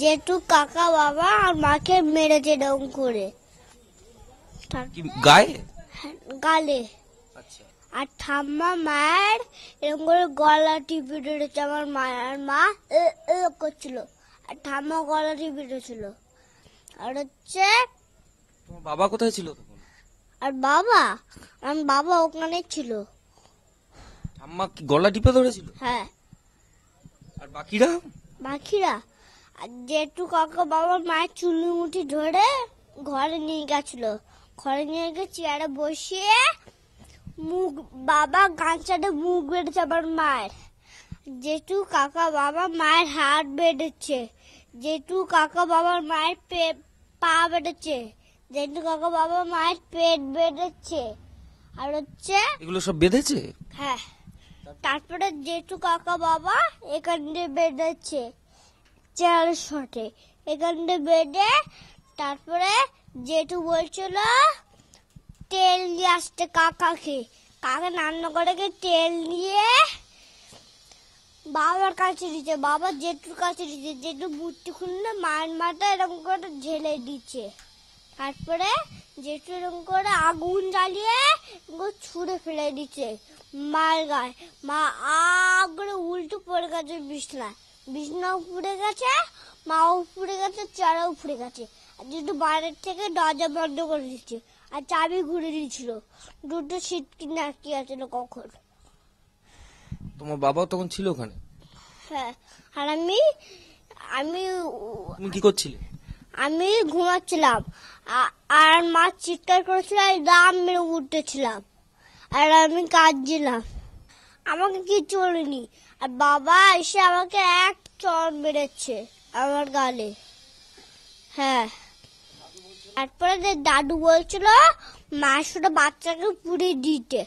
জেঠু কাকা বাবা আর মাকে মেরেছে এরকম করে। কি গায়ে? গালে। আচ্ছা। আর ঠাম্মা মায়ের এরকম করে গলা টিপে ধরেছে আমার মায়ের মা এ এ করছিল। আর ঠাম্মা গলা টিপে ধরেছিল। আর হচ্ছে তোমার বাবা কোথায় ছিল তখন? আর বাবা আমার বাবা ওখানে ছিল। ঠাম্মা কি গলা টিপে ধরেছিল? হ্যাঁ। আর বাকিরা? বাকিরা? আর জেঠু কাকা বাবা মায়ের চুলি মুঠি ধরে ঘরে নিয়ে গেছিল। ঘরে নিয়ে গিয়ে চেয়ারে বসিয়ে মুখ বাবা গাঁচাতে মুখ বেড়েছে আবার মায়ের। জেঠু কাকা বাবা মায়ের হাত বেড়েছে জেঠু কাকা বাবার মায়ের পে- পা বেড়েছে জেঠু কাকা বাবা মায়ের পেট বেড়েছে আর হচ্ছে এগুলো সব বেঁধেছে? হ্যাঁ তারপরে জেঠু কাকা বাবা এখান দিয়ে বেঁধেছে। চার শটে। এখান দিয়ে বেঁধে তারপরে জেঠু বলছিল, তেল দিয়ে আসতে কাকাকে। কাকা রান্না করে গিয়ে তেল দিয়ে বাবার কাছে দিচ্ছে বাবা জেঠুর কাছে দিচ্ছে জেঠু বুটটি খুললে মায়ের মাথা এরকম করে ঝেলে দিচ্ছে। তারপরে জেঠু এরকম করে আগুন জ্বালিয়ে ছুঁড়ে ফেলে দিচ্ছে মায়ের গায়ে। মা আগ উল্টো পড়ে গেছে বিছনায়। বিছনাও পুড়ে গেছে মাও পুড়ে গেছে চারাও পুড়ে গেছে। আর জেঠু বাইরের থেকে দরজা বন্ধ করে দিচ্ছে আর চাবি ঘুরে দিয়েছিল। দুটো সিট কিনে আটকে আছিল কখন। তোমার বাবা তখন ছিল ওখানে? হ্যাঁ আর আমি আমি তুমি কি করছিলে? আমি ঘুমাচ্ছিলাম আর মা চিৎকার করেছিল আর দাম মেরে উঠতেছিলাম আর আমি কাঁদছিলাম। আমাকে কিচ্ছু চলেনি আর বাবা এসে আমাকে এক চর মেরেছে আমার গালে। হ্যাঁ। তারপরে দাদু বলছিল মাসুটা বাচ্চাকে পুড়িয়ে দিতে।